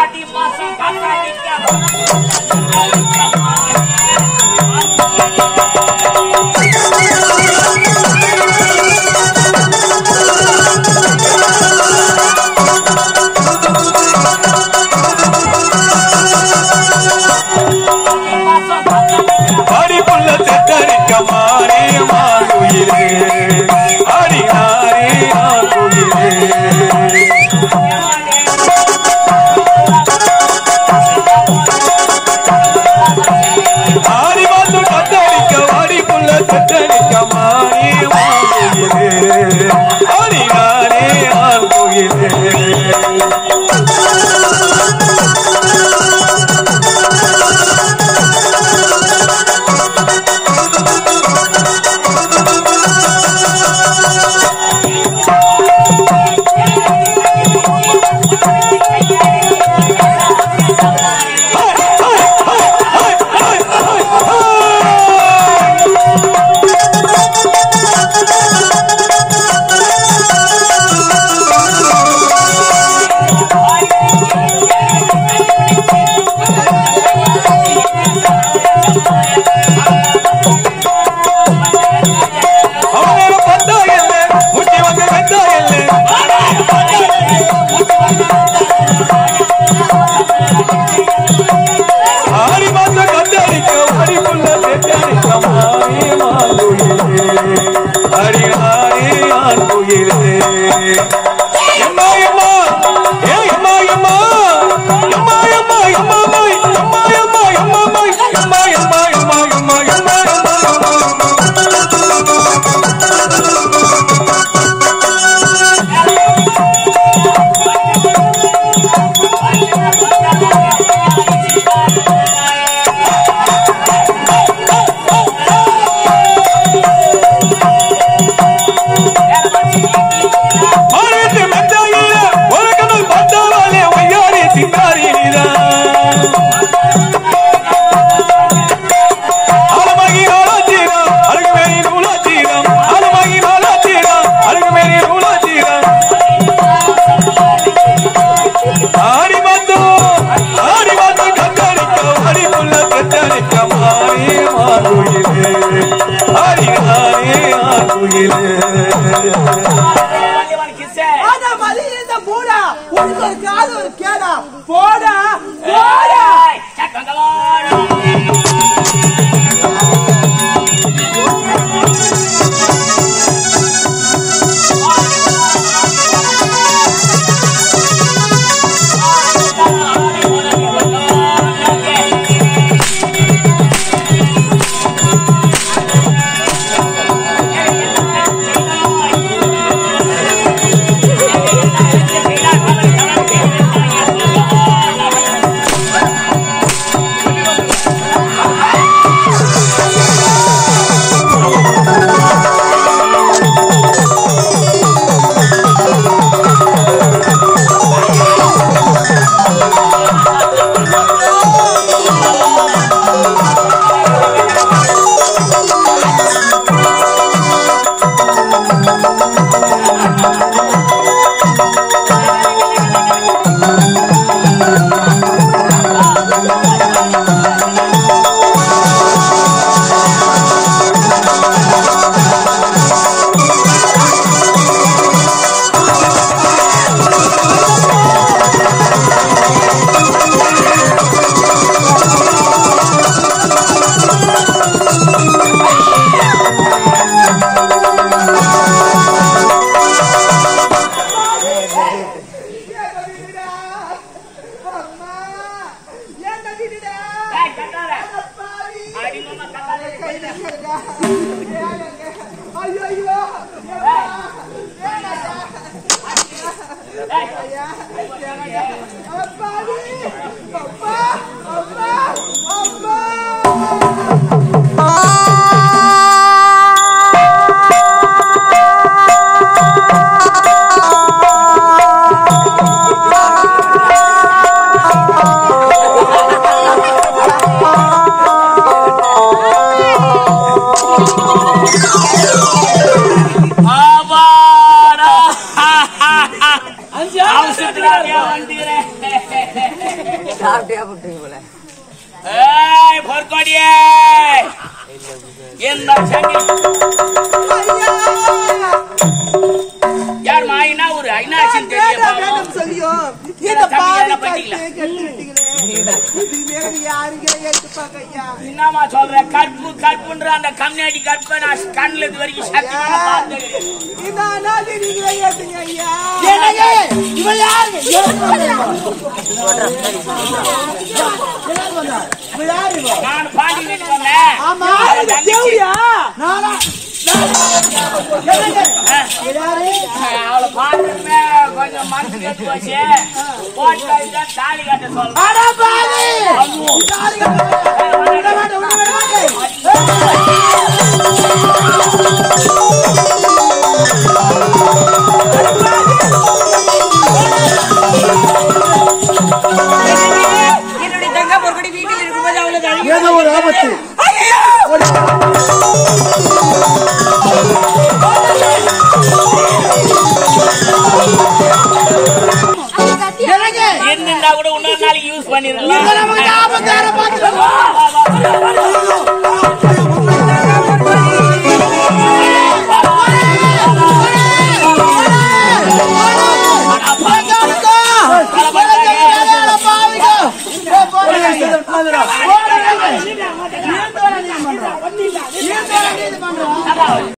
आदिवासी का क्या दौलत कमाई मांग ले ஆயே ஆண்குயிலே fui tocado, que era fora! Fora! ஐயோ गाल दे रहे साफ़ दिया बुड्ढे बोला। ए भरकोड़िए। ये नक्शा की என்னமா சொல்ற? கற்பு கற்புன்ற அந்த கம்யூனிட்டி கற்பை நான் கண்ணுல இது வரைக்கும்? நான் வந்தேன் ஆமா கொஞ்சம் மனசு கெட்டு போச்சு போட்டு தாலி கட்ட சொல்றேன் அட பாவி தாலி என்னன்னா கூட இன்னொரு நாளைக்கு யூஸ் பண்ணிருக்கலாம்